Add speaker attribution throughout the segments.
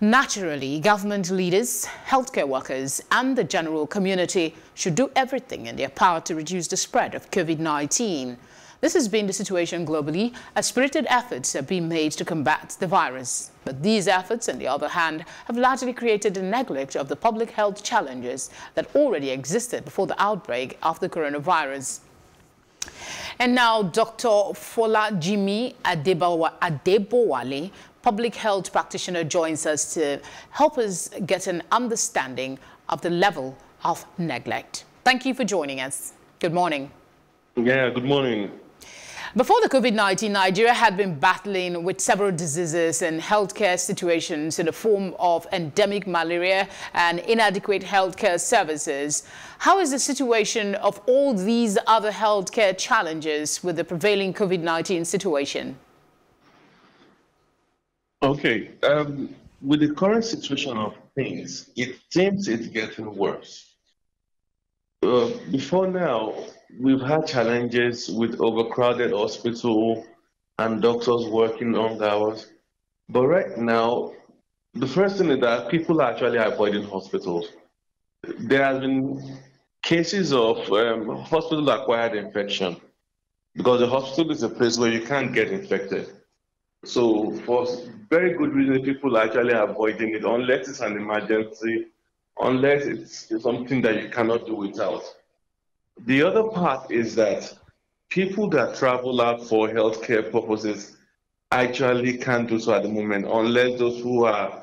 Speaker 1: Naturally, government leaders, healthcare workers and the general community should do everything in their power to reduce the spread of COVID-19. This has been the situation globally as spirited efforts have been made to combat the virus. But these efforts, on the other hand, have largely created a neglect of the public health challenges that already existed before the outbreak of the coronavirus. And now Dr. Folajimi Adebowale, public health practitioner, joins us to help us get an understanding of the level of neglect. Thank you for joining us. Good morning.
Speaker 2: Yeah, good morning.
Speaker 1: Before the COVID-19, Nigeria had been battling with several diseases and healthcare situations in the form of endemic malaria and inadequate healthcare services. How is the situation of all these other healthcare challenges with the prevailing COVID-19 situation?
Speaker 2: Okay, um, with the current situation of things, it seems it's getting worse. Uh, before now, we've had challenges with overcrowded hospital and doctors working long hours. But right now, the first thing is that people are actually avoiding hospitals. There have been cases of um, hospital-acquired infection because the hospital is a place where you can't get infected. So for very good reason, people are actually avoiding it unless it's an emergency, unless it's something that you cannot do without. The other part is that people that travel out for healthcare purposes actually can't do so at the moment unless those who are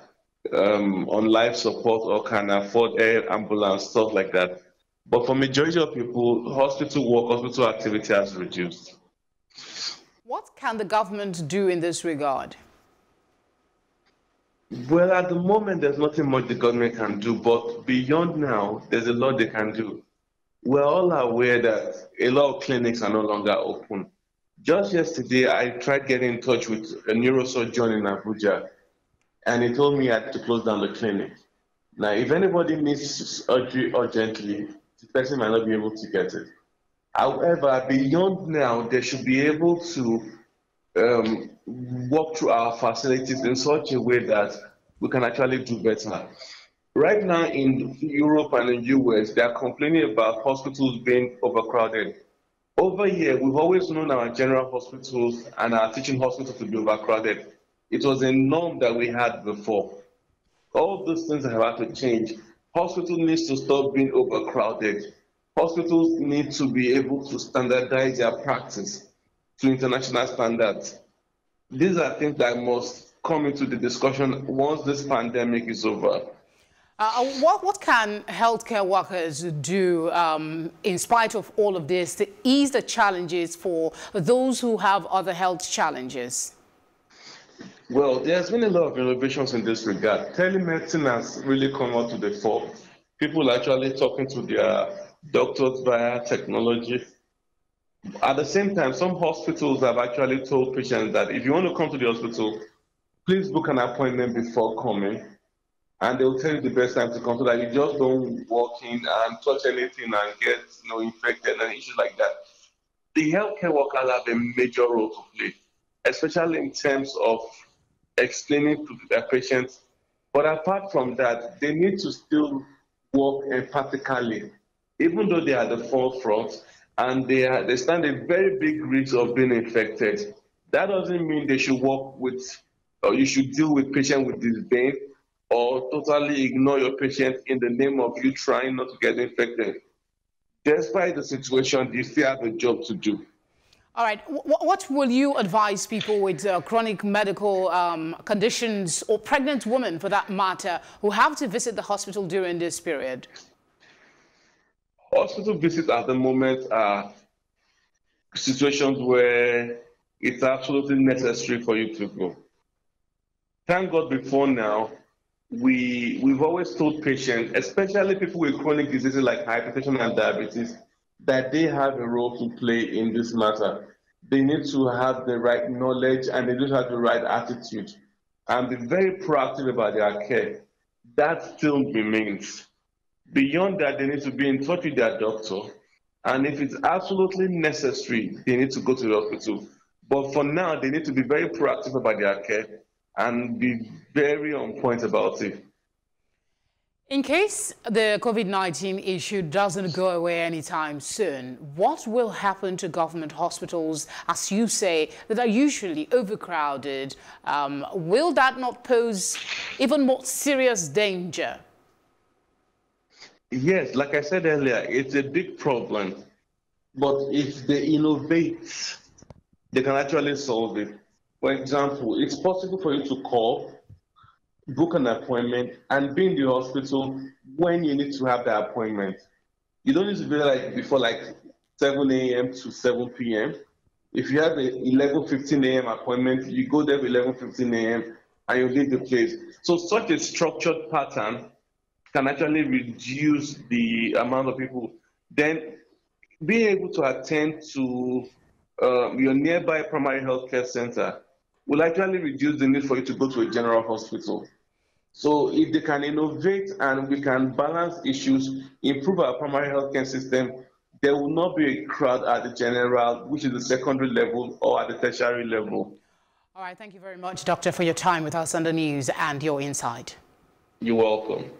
Speaker 2: um, on life support or can afford air ambulance, stuff like that. But for majority of people, hospital work, hospital activity has reduced.
Speaker 1: What can the government do in this regard?
Speaker 2: Well, at the moment, there's nothing much the government can do, but beyond now, there's a lot they can do. We're all aware that a lot of clinics are no longer open. Just yesterday, I tried getting in touch with a neurosurgeon in Abuja, and he told me I had to close down the clinic. Now, if anybody needs surgery urgently, the person might not be able to get it. However, beyond now, they should be able to um, walk through our facilities in such a way that we can actually do better. Right now in Europe and in US, they are complaining about hospitals being overcrowded. Over here, we've always known our general hospitals and our teaching hospitals to be overcrowded. It was a norm that we had before. All those things have had to change. Hospital needs to stop being overcrowded. Hospitals need to be able to standardize their practice to international standards. These are things that must come into the discussion once this pandemic is over.
Speaker 1: Uh, what, what, can healthcare workers do um, in spite of all of this to ease the challenges for those who have other health challenges?
Speaker 2: Well, there's been a lot of innovations in this regard. Telemedicine has really come out to the fore. People are actually talking to their doctors via technology. At the same time, some hospitals have actually told patients that if you want to come to the hospital, please book an appointment before coming and they'll tell you the best time to come so that you just don't walk in and touch anything and get you know infected and issues like that. The healthcare workers have a major role to play, especially in terms of explaining to their patients. But apart from that, they need to still work empathically, even though they are the forefront and they are, they stand a very big risk of being infected. That doesn't mean they should work with or you should deal with patients with disdain or totally ignore your patient in the name of you trying not to get infected. Despite the situation, you still have a job to do.
Speaker 1: All right. what will you advise people with uh, chronic medical um, conditions or pregnant women, for that matter, who have to visit the hospital during this period?
Speaker 2: Hospital visits at the moment are situations where it's absolutely necessary for you to go. Thank God before now, we we've always told patients, especially people with chronic diseases like hypertension and diabetes, that they have a role to play in this matter. They need to have the right knowledge and they need to have the right attitude and be very proactive about their care. That still remains. Beyond that, they need to be in touch with their doctor. And if it's absolutely necessary, they need to go to the hospital. But for now, they need to be very proactive about their care and be very on point about it.
Speaker 1: In case the COVID-19 issue doesn't go away anytime soon, what will happen to government hospitals, as you say, that are usually overcrowded? Um, will that not pose even more serious danger?
Speaker 2: Yes, like I said earlier, it's a big problem. But if they innovate, they can actually solve it. For example, it's possible for you to call book an appointment, and be in the hospital when you need to have that appointment. You don't need to be like before like 7 a.m. to 7 p.m. If you have a 11:15 a.m. appointment, you go there 11:15 a.m. and you leave the place. So such a structured pattern can actually reduce the amount of people. Then being able to attend to um, your nearby primary health care center will actually reduce the need for you to go to a general hospital. So if they can innovate and we can balance issues, improve our primary healthcare system, there will not be a crowd at the general, which is the secondary level, or at the tertiary level.
Speaker 1: All right, thank you very much, Doctor, for your time with us on the news and your insight.
Speaker 2: You're welcome.